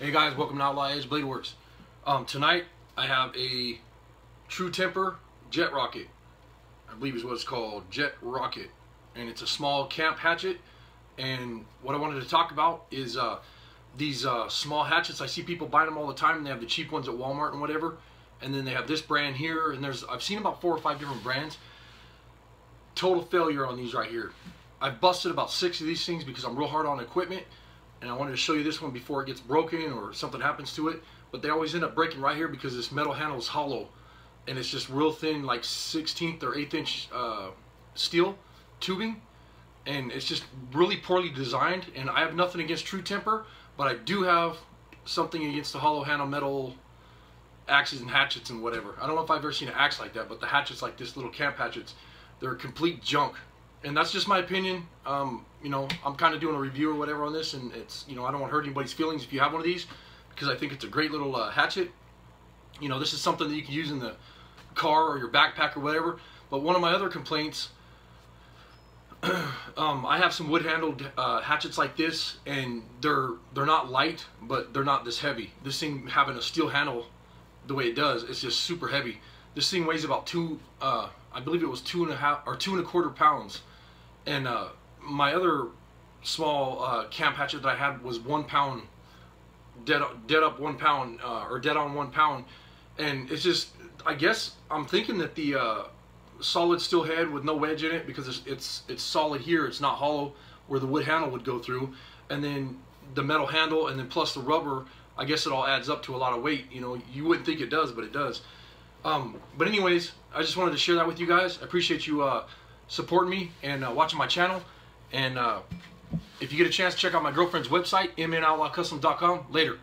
Hey guys, welcome to Outlaw Edge Blade Works. Um, tonight I have a True Temper Jet Rocket. I believe is what it's called, Jet Rocket. And it's a small camp hatchet. And what I wanted to talk about is uh, these uh, small hatchets. I see people buying them all the time and they have the cheap ones at Walmart and whatever. And then they have this brand here and there's, I've seen about four or five different brands. Total failure on these right here. I've busted about six of these things because I'm real hard on equipment and I wanted to show you this one before it gets broken or something happens to it but they always end up breaking right here because this metal handle is hollow. And it's just real thin like 16th or 8th inch uh, steel tubing. And it's just really poorly designed. And I have nothing against True Temper but I do have something against the hollow handle metal axes and hatchets and whatever. I don't know if I've ever seen an axe like that but the hatchets like this little camp hatchets they're complete junk and that's just my opinion. Um, you know, I'm kind of doing a review or whatever on this, and it's you know I don't want to hurt anybody's feelings if you have one of these, because I think it's a great little uh, hatchet. You know, this is something that you can use in the car or your backpack or whatever. But one of my other complaints, um, I have some wood-handled uh, hatchets like this, and they're they're not light, but they're not this heavy. This thing having a steel handle, the way it does, it's just super heavy. This thing weighs about two, uh, I believe it was two and a half or two and a quarter pounds and uh, my other small uh, camp hatchet that I had was one pound, dead dead up one pound uh, or dead on one pound, and it's just I guess I'm thinking that the uh, solid steel head with no wedge in it because it's, it's it's solid here, it's not hollow where the wood handle would go through, and then the metal handle and then plus the rubber. I guess it all adds up to a lot of weight. You know, you wouldn't think it does, but it does. Um, but anyways, I just wanted to share that with you guys. I appreciate you uh, supporting me and uh, watching my channel. And uh, if you get a chance, check out my girlfriend's website, mnoutlaw.custom.com. Later.